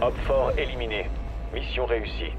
Hop fort éliminé. Mission réussie.